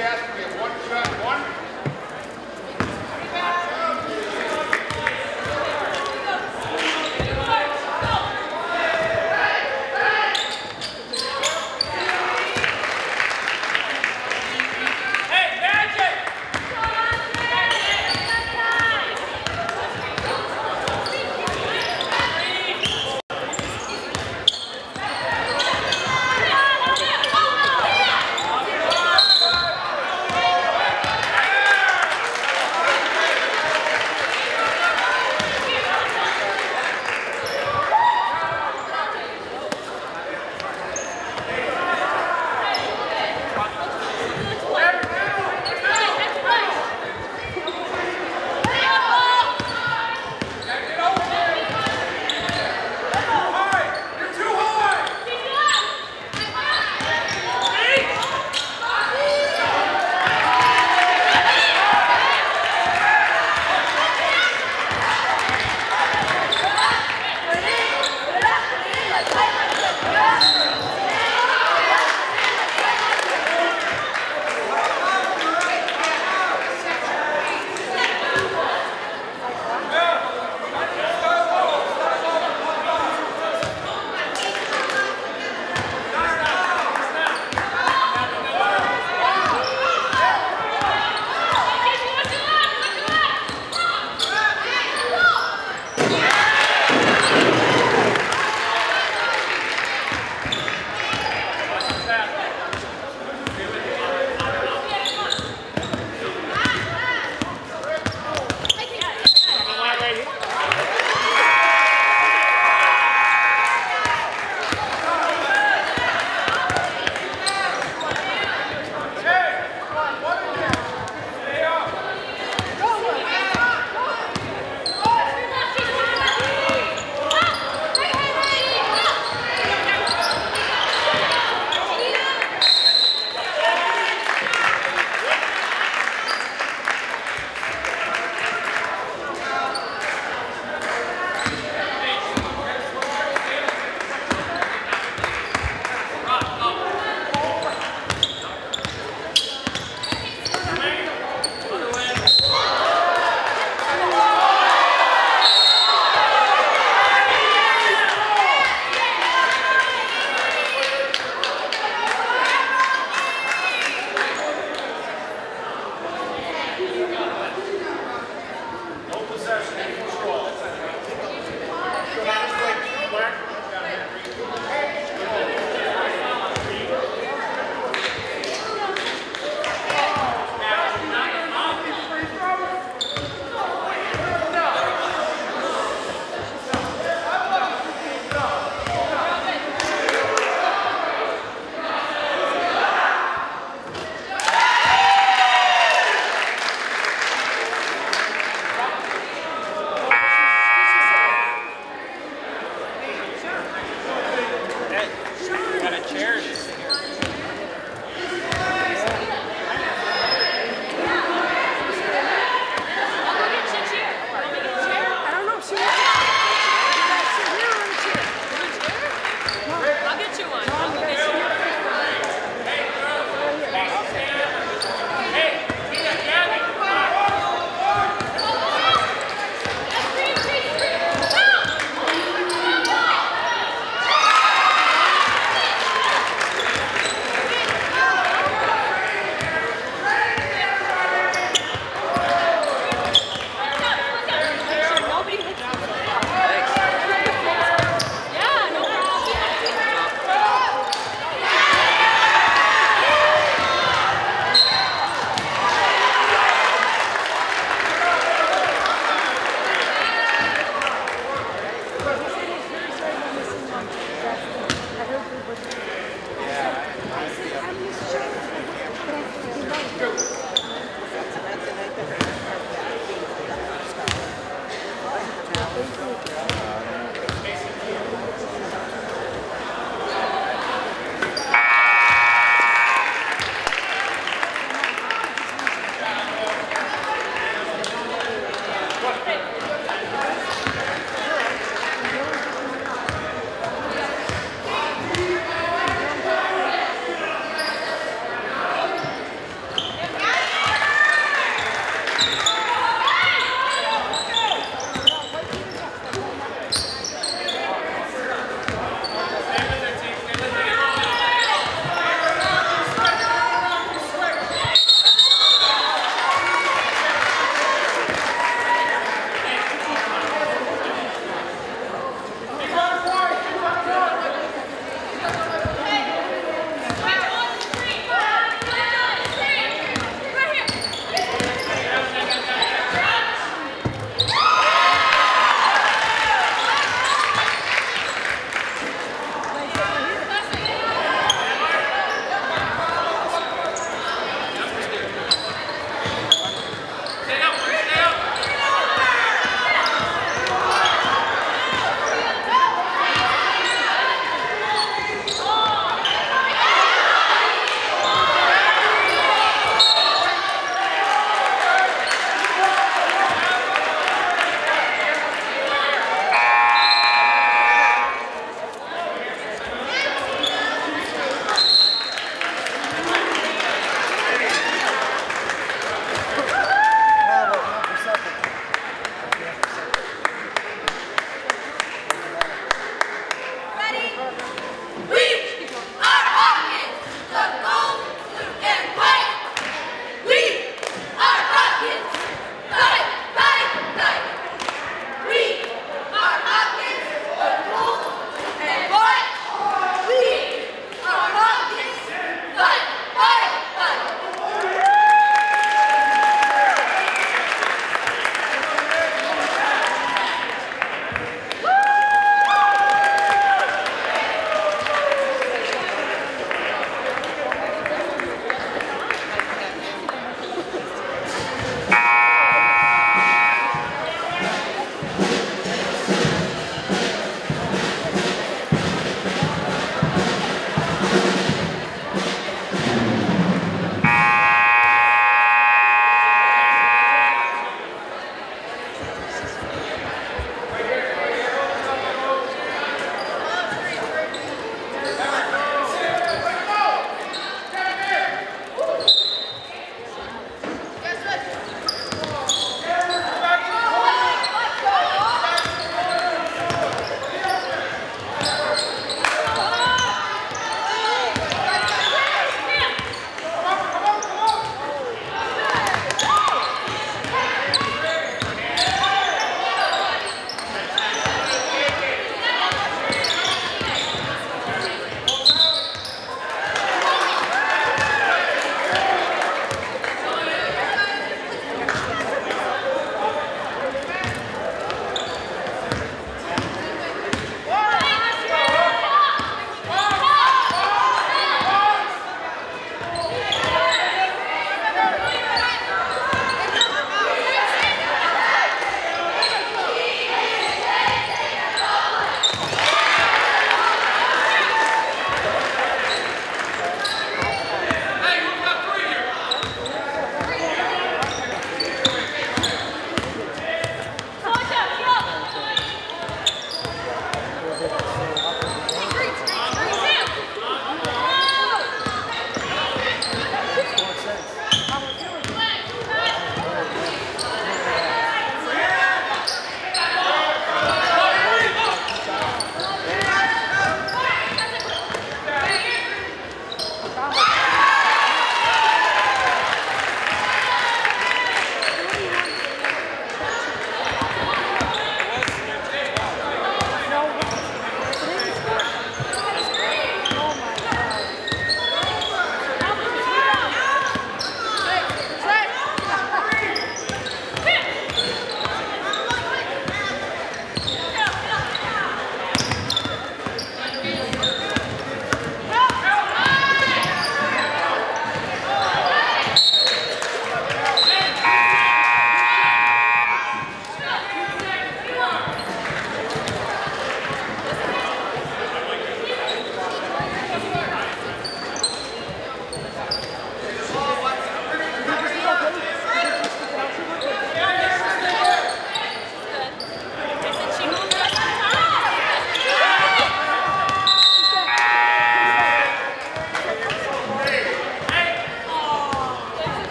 gas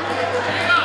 Yeah.